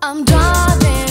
I'm driving.